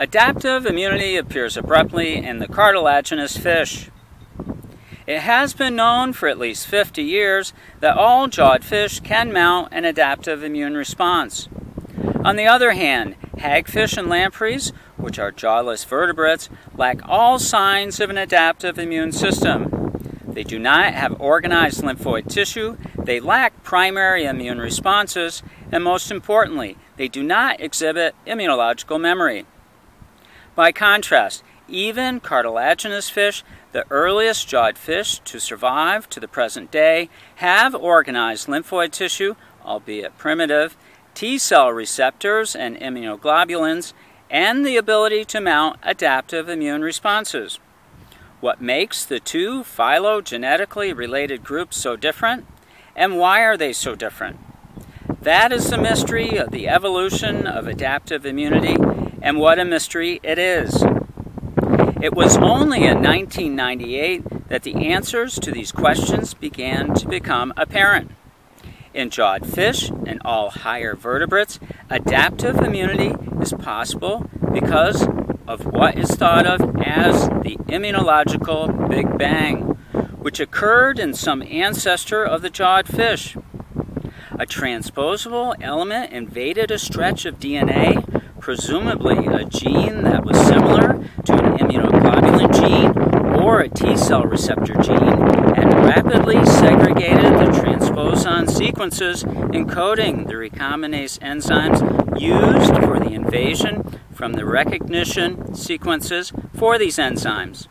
Adaptive immunity appears abruptly in the cartilaginous fish. It has been known for at least 50 years that all jawed fish can mount an adaptive immune response. On the other hand, hagfish and lampreys, which are jawless vertebrates, lack all signs of an adaptive immune system. They do not have organized lymphoid tissue, they lack primary immune responses, and most importantly, they do not exhibit immunological memory. By contrast, even cartilaginous fish, the earliest jawed fish to survive to the present day, have organized lymphoid tissue, albeit primitive, T cell receptors and immunoglobulins, and the ability to mount adaptive immune responses. What makes the two phylogenetically related groups so different, and why are they so different? That is the mystery of the evolution of adaptive immunity and what a mystery it is. It was only in 1998 that the answers to these questions began to become apparent. In jawed fish and all higher vertebrates, adaptive immunity is possible because of what is thought of as the immunological Big Bang, which occurred in some ancestor of the jawed fish. A transposable element invaded a stretch of DNA presumably a gene that was similar to an immunoglobulin gene or a T cell receptor gene, and rapidly segregated the transposon sequences encoding the recombinase enzymes used for the invasion from the recognition sequences for these enzymes.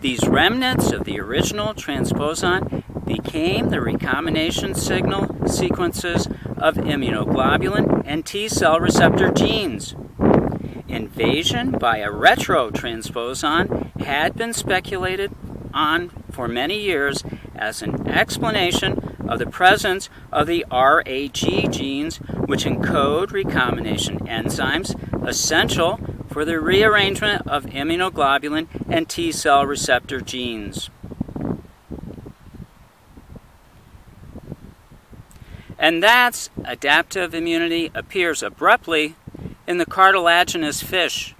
These remnants of the original transposon became the recombination signal sequences of immunoglobulin and T cell receptor genes. Invasion by a retrotransposon had been speculated on for many years as an explanation of the presence of the RAG genes, which encode recombination enzymes essential for the rearrangement of immunoglobulin and T cell receptor genes. And that's adaptive immunity appears abruptly in the cartilaginous fish.